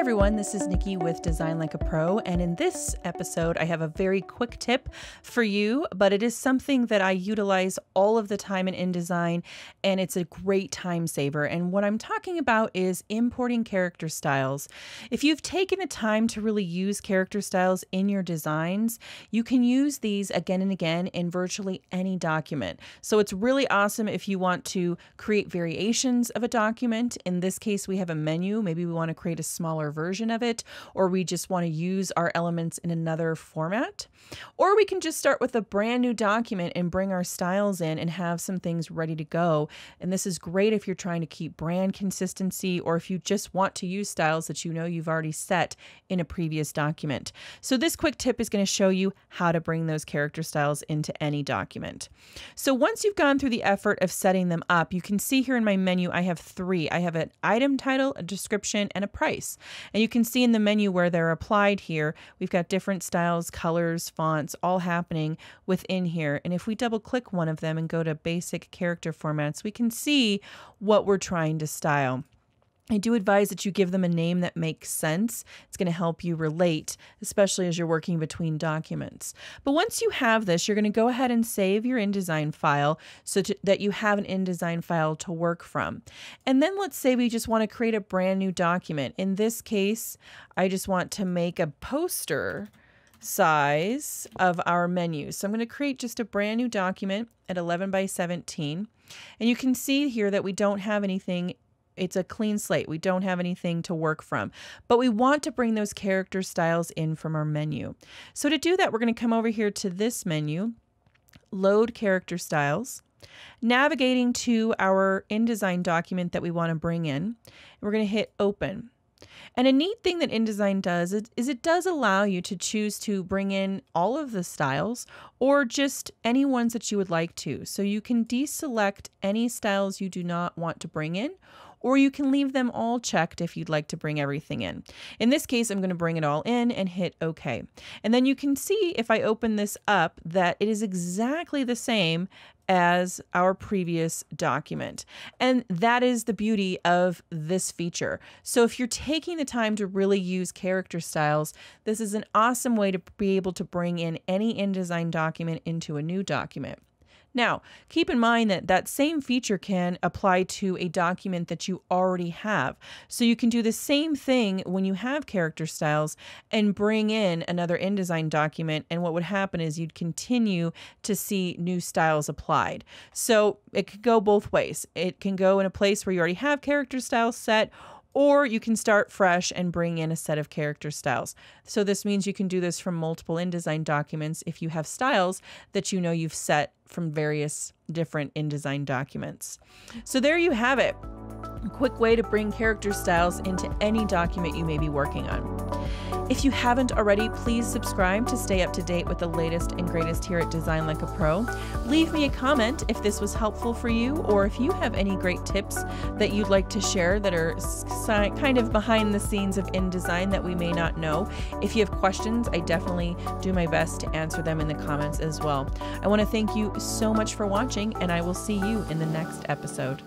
everyone, this is Nicki with Design Like a Pro, and in this episode, I have a very quick tip for you, but it is something that I utilize all of the time in InDesign, and it's a great time saver. And what I'm talking about is importing character styles. If you've taken the time to really use character styles in your designs, you can use these again and again in virtually any document. So it's really awesome if you want to create variations of a document. In this case, we have a menu. Maybe we want to create a version of it, or we just want to use our elements in another format. Or we can just start with a brand new document and bring our styles in and have some things ready to go. And this is great if you're trying to keep brand consistency or if you just want to use styles that you know you've already set in a previous document. So this quick tip is going to show you how to bring those character styles into any document. So once you've gone through the effort of setting them up, you can see here in my menu, I have three. I have an item title, a description, and a price. And you can see in the menu where they're applied here, we've got different styles, colors, fonts, all happening within here. And if we double click one of them and go to basic character formats, we can see what we're trying to style. I do advise that you give them a name that makes sense. It's going to help you relate, especially as you're working between documents. But once you have this, you're going to go ahead and save your InDesign file so to, that you have an InDesign file to work from. And then let's say we just want to create a brand new document. In this case, I just want to make a poster size of our menu. So I'm going to create just a brand new document at 11 by 17. And you can see here that we don't have anything it's a clean slate. We don't have anything to work from, but we want to bring those character styles in from our menu. So to do that, we're going to come over here to this menu, load character styles, navigating to our InDesign document that we want to bring in. We're going to hit open. And a neat thing that InDesign does is it does allow you to choose to bring in all of the styles or just any ones that you would like to. So you can deselect any styles you do not want to bring in or you can leave them all checked if you'd like to bring everything in. In this case, I'm going to bring it all in and hit OK. And then you can see if I open this up that it is exactly the same as our previous document. And that is the beauty of this feature. So if you're taking the time to really use character styles, this is an awesome way to be able to bring in any InDesign document into a new document. Now, keep in mind that that same feature can apply to a document that you already have. So you can do the same thing when you have character styles and bring in another InDesign document. And what would happen is you'd continue to see new styles applied. So it could go both ways. It can go in a place where you already have character styles set or you can start fresh and bring in a set of character styles. So this means you can do this from multiple InDesign documents if you have styles that you know you've set from various different InDesign documents. So there you have it. A quick way to bring character styles into any document you may be working on. If you haven't already, please subscribe to stay up to date with the latest and greatest here at Design Like a Pro. Leave me a comment if this was helpful for you, or if you have any great tips that you'd like to share that are kind of behind the scenes of InDesign that we may not know. If you have questions, I definitely do my best to answer them in the comments as well. I want to thank you so much for watching, and I will see you in the next episode.